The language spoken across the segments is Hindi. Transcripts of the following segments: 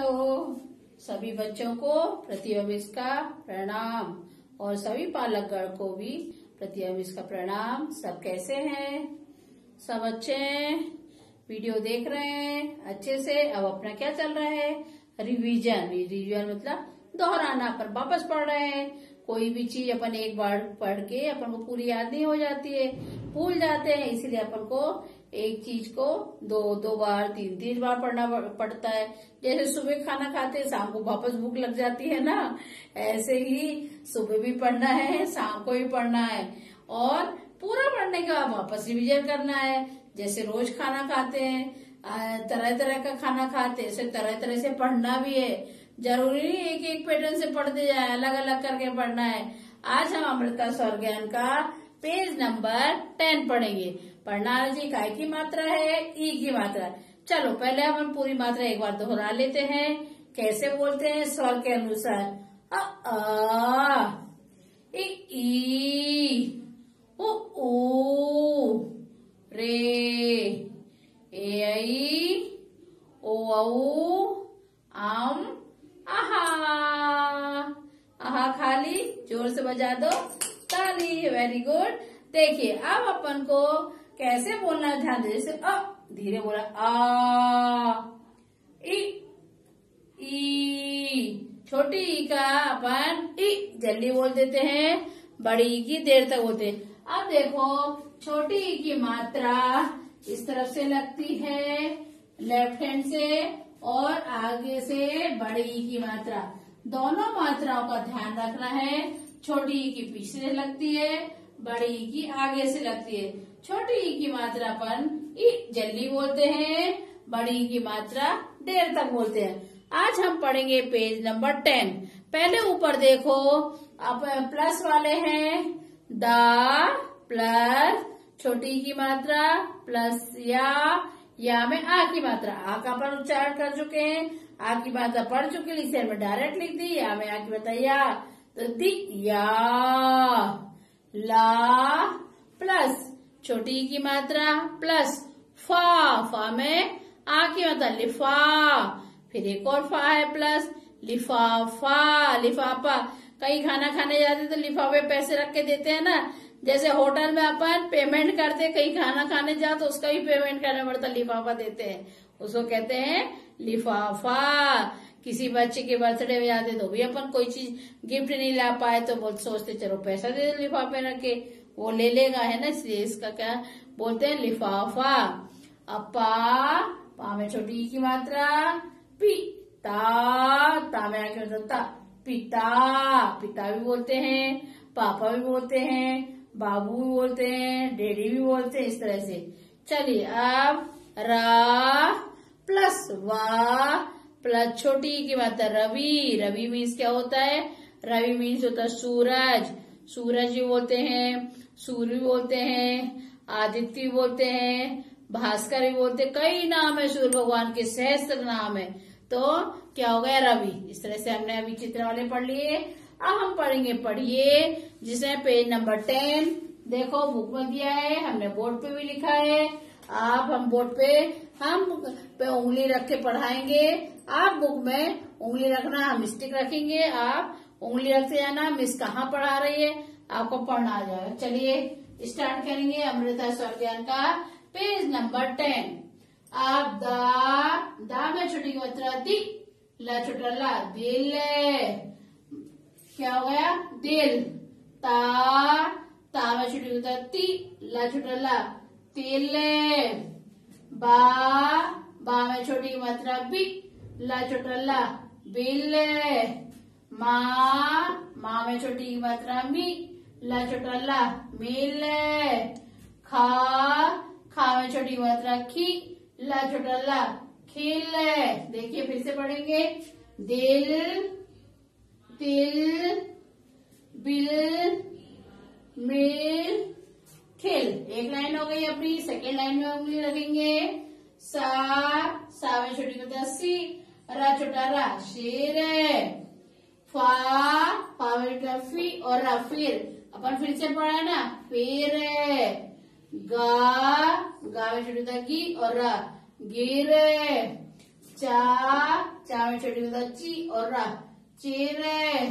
हेलो सभी बच्चों को प्रतियोगिस का प्रणाम और सभी पालकगण को भी प्रतियोगिस का प्रणाम। सब कैसे हैं? सब अच्छे हैं? वीडियो देख रहे हैं? अच्छे से? अब अपना क्या चल रहा है? रिवीजन रिवीजन मतलब दोहराना पर वापस पढ़ रहे हैं। कोई भी चीज़ अपन एक बार पढ़ के अपन को पूरी याद नहीं हो जाती है। भूल जाते हैं, इसीलिए अपन को एक चीज़ को दो दो बार, तीन तीन बार पढ़ना पड़ता है। जैसे सुबह खाना खाते शाम को वापस भूख लग जाती है ना? ऐसे ही सुबह भी पढ़ना है, शाम को भी पढ़ना है। और पूरा पढ़ने का वापस रिविजन करना है। जैसे रोज खाना खाते हैं तरह तरह का खाना खाते हैं तरह तरह से पढ़ना भी है। ज़रूरी नहीं एक एक पैटर्न से पढ़ते जाए अलग अलग करके पढ़ना है। आज हम अमृता स्वर ज्ञान का पेज नंबर टेन पढ़ेंगे। पढ़ना जी काय की मात्रा है? ई की मात्रा। चलो पहले हम पूरी मात्रा एक बार दोहरा लेते हैं। कैसे बोलते हैं स्वर के अनुसार? अ आ ई ओ, ऊ रे ए आई ओ औ आम आहा आहा खाली ज़ोर से बजा दो ताली वेरी गुड देखिए अब अपन को कैसे बोलना है? ध्यान दे जैसे अ, धीरे बोला, आ ई ई छोटी ई का अपन ई जल्दी बोल देते हैं, बड़ी ई की देर तक बोलते हैं। अब देखो, छोटी ई की मात्रा इस तरफ़ से लगती है लेफ़्ट हैंड से, और आगे से बड़ी ई की मात्रा। दोनों मात्राओं का ध्यान रखना है, छोटी ई की पीछे लगती है बड़ी ई की आगे से लगती है। छोटी ई की मात्रा पर ई जल्दी बोलते हैं, बड़ी ई की मात्रा देर तक बोलते हैं। आज हम पढ़ेंगे पेज नंबर टेन। पहले ऊपर देखो, अब प्लस वाले हैं, द प्लस, छोटी की मात्रा, प्लस या या में आ की मात्रा। आ का अपन उच्चारण कर चुके हैं। आ की मात्रा पढ़ चुके, इसे में डायरेक्ट लिख दी, या में आ की मात्रा या। तो दी या। ला प्लस, छोटी की मात्रा प्लस, फा फा में आ की मात्रा, लिफा, फिर एक और फा है प्लस, लिफाफा लिफाफा। कहीं खाना खाने जाते तो लिफाफे पैसे रख के देते हैं ना। जैसे होटल में अपन पेमेंट करते कहीं खाना खाने जाओ तो उसका भी पेमेंट करना पड़ता, लिफाफा देते हैं। उसको कहते हैं लिफाफा। किसी बच्चे के बर्थडे में जाते तो भी अपन कोई चीज़ गिफ्ट नहीं ला पाए तो बहुत सोचते, चलो पैसा दे दो लिफाफे रखे वो ले लेगा, है ना? इसलिए इसका क्या बोलते हैं? लिफाफा। अपा, पा में छोटी की मात्रा, पी, ता ता में आके मतलब पिता पिता भी बोलते हैं, पापा भी बोलते हैं, बाबू भी बोलते हैं, डैडी भी बोलते हैं, इस तरह से। चलिए अब रा प्लस वा, प्लस छोटी की मात्रा रवि। रवि मीन्स क्या होता है? रवि मीन्स होता है सूरज। सूरज भी बोलते हैं, सूर्य बोलते हैं, आदित्य बोलते हैं, भास्कर भी बोलते कई नाम है सूर्य भगवान के, सहस्त्र नाम है। तो क्या हो गया रवि? इस तरह से हमने अभी चित्र वाले पढ़ लिए। अब हम पढ़ेंगे, पढ़िए, जिसमें पेज नंबर टेन देखो बुक में दिया है, हमने बोर्ड पे भी लिखा है। आप हम बोर्ड पे हम पे उंगली रख के पढ़ाएँगे। आप बुक में उंगली रखना हम स्टिक रखेंगे। आप उंगली रखते जाना, मिस कहाँ पढ़ा रही है, आपको पढ़ना आ जाएगा। चलिए, स्टार्ट करेंगे अमृता स्वर ज्ञान का पेज नंबर टेन। आप दा दा में छोटी की मात्रा दी, ला छोटा ला, दिल क्या हो गया? दिल। ता ता में छोटी मात्रा ती, ला छोटा ला, तिल बा बा में छोटी मात्रा बी, ला छोटा ला बिल माँ माँ में छोटी मात्रा मी, ला छोटा ला मिल खा खा में छोटी मात्रा खी, ला छोटा ला खिल देखिए फिर से पढ़ेंगे। दिल तिल बिल, मिल खिल। एक लाइन हो गई अपनी सेकेंड लाइन में उंगली रखेंगे सा सा में छोटी मात्रा सी रा छोटा रा, शेर फा में फ़ी और रा फिर। अपन फिर से पढ़ा ना फिर गा गा में छोटी गी और रा, गिर चा चा में छोटी होता ची और रा, चेरे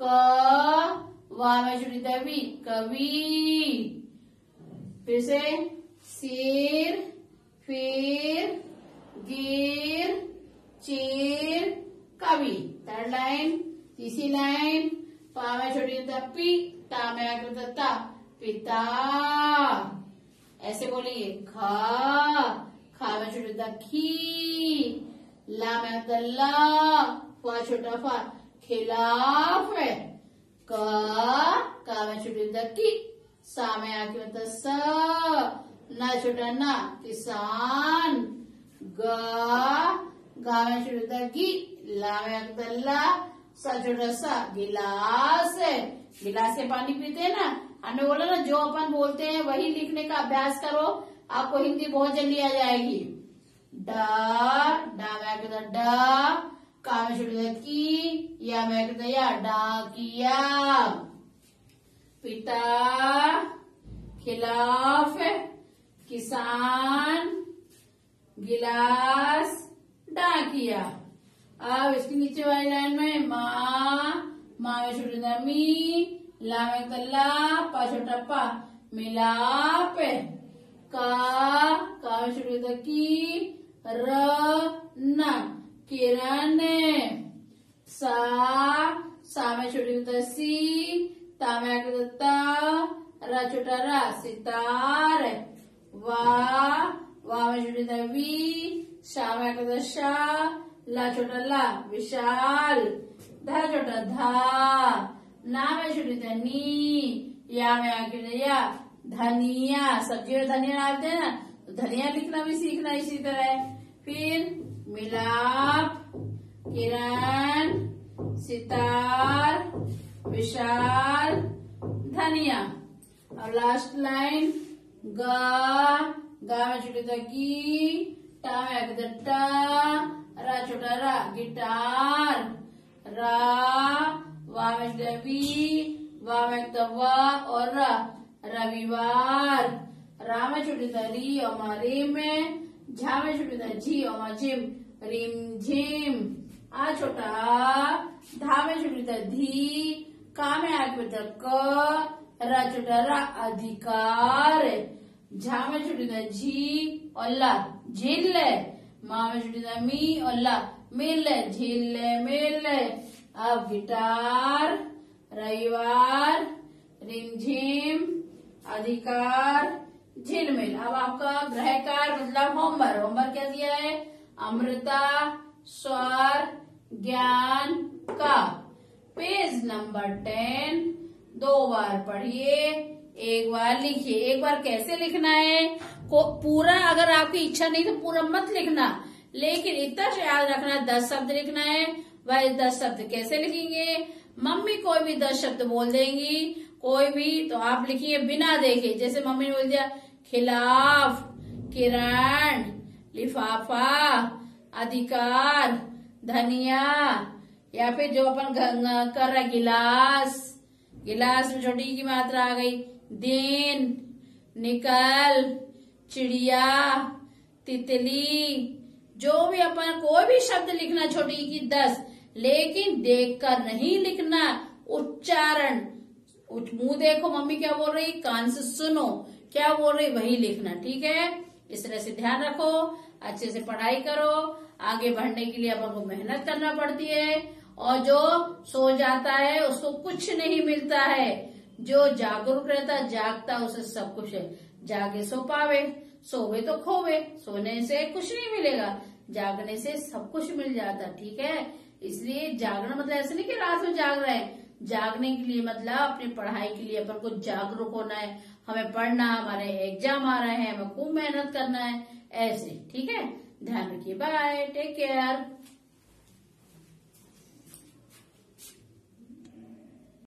क, वा में छोटी वी, कवि। फिर से सिर, फिर, गिर, चीर, कवि। थर्ड लाइन तीसरी लाइन पा में छोटी पी ता में आगे होता ता पिता। ऐसे बोलिए खा खा में छोटा खी ला में ला फा छोटा फा खिलाफ है। का का में छोटी की। सा में आके स ना छोटा ना, किसान, गा गा में छोटा गी, ला में ला, सा छोटा सा, गिलास गिलास से पानी पीते हैं ना, हमने बोला ना, जो अपन बोलते हैं वही लिखने का अभ्यास करो, आपको हिंदी बहुत जल्दी आ जाएगी। डा डा का में छोटा की, या में आके होता या, डा, किया। पिता खिलाफ किसान गिलास डाकिया। अब इसके नीचे वाली लाइन में माँ माँ में छोटा मी ला में तल्ला पा छोटा पा, मिलाप, का का में छोटा की र, न, किरण, सा सा में छोटी सी विशाल धा छोटा धा ना छोटी होता नी या में आगे या धनिया सब्ज़ी में धनिया डालते हैं ना तो धनिया लिखना भी सीखना इसी तरह फिर मिलाप किरण सितार विशाल धनिया। और लास्ट लाइन गा गा में छोटे ता गी टा में आगे ता टा, रा छोटा रा, गिटार। रा, वा में छोटा वी वा में ता वा और रा, रविवार। रा में छोटी ता री और मा रे में। झा में छोटी ता झी और मा झिम, रिम झिम। आ छोटा, धा में छोटी ता धी का है आगे बेटा क रा अधिकार झा में छोटी ता झी और ला। झिल माँ में छोटी ता मी और ला मिल झिल मिल अब गिटार रविवार, रिमझिम, अधिकार झिलमिल अब आपका ग्रह कार्य मतलब होमवर्क। होमवर्क क्या दिया है? अमृता, स्वर, ज्ञान का। पेज नंबर टेन, दो बार पढ़िए, एक बार लिखिए। एक बार कैसे लिखना है? को पूरा अगर आपकी इच्छा नहीं तो पूरा मत लिखना। लेकिन इतना याद रखना, दस शब्द लिखना है। वह दस शब्द कैसे लिखेंगे? मम्मी कोई भी दस शब्द बोल देंगी। कोई भी तो आप लिखिए बिना देखे। जैसे मम्मी ने बोल दिया, खिलाफ किरण लिफाफा, अधिकार, धनिया या फिर जो अपन कर रहे, गिलास गिलास में छोटी की मात्रा आ गई, दिन, निकल, चिड़िया, तितली, जो भी अपन कोई भी शब्द लिखना छोटी की दस, लेकिन देखकर नहीं लिखना, उच्चारण। उच- मुँह देखो, मम्मी क्या बोल रही? कान से सुनो, क्या बोल रही? वही लिखना, ठीक है? इस तरह से ध्यान रखो, अच्छे से पढ़ाई करो, आगे बढ़ने के लिए अपन को मेहनत करना पड़ती है और जो सो जाता है, उसको कुछ नहीं मिलता है। जो जागरूक रहता जागता उसे सब कुछ है। जागे सो पावे, सोवे तो खोवे, सोने से कुछ नहीं मिलेगा। जागने से सब कुछ मिल जाता, ठीक है? इसलिए जागरण मतलब ऐसे नहीं कि रात में जाग रहे हैं। जागने के लिए मतलब अपनी पढ़ाई के लिए अपन को जागरूक होना है। हमें पढ़ना, हमारे एग्ज़ाम आ रहे हैं, हमें खूब मेहनत करना है, ऐसे, ठीक है? ध्यान रखिए बाय टेक केयर